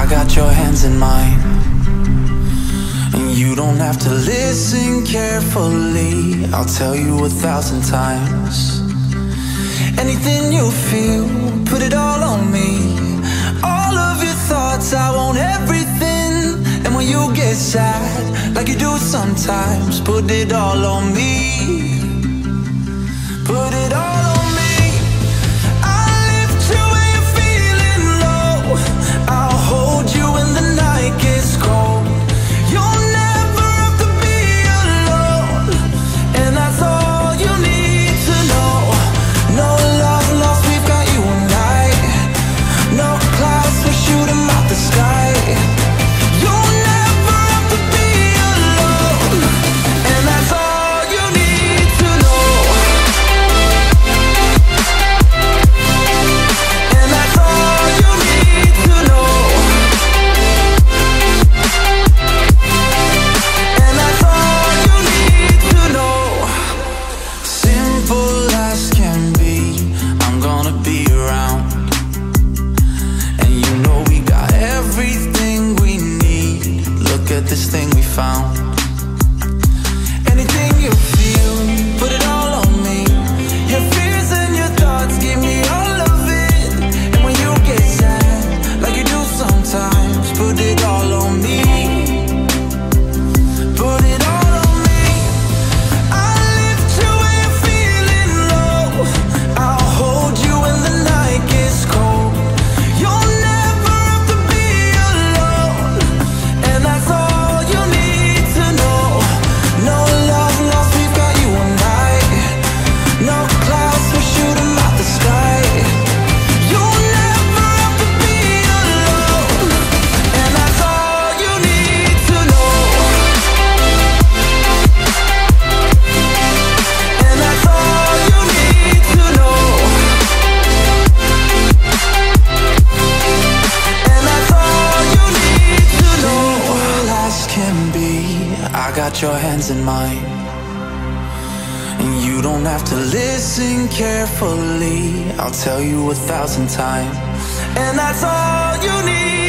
I got your hands in mine. And you don't have to listen carefully. I'll tell you a thousand times. Anything you feel, put it all on me. All of your thoughts, I want everything. And when you get sad, like you do sometimes, put it all on me. this thing we found. got your hands in mine. And you don't have to listen carefully, I'll tell you a thousand times. And that's all you need.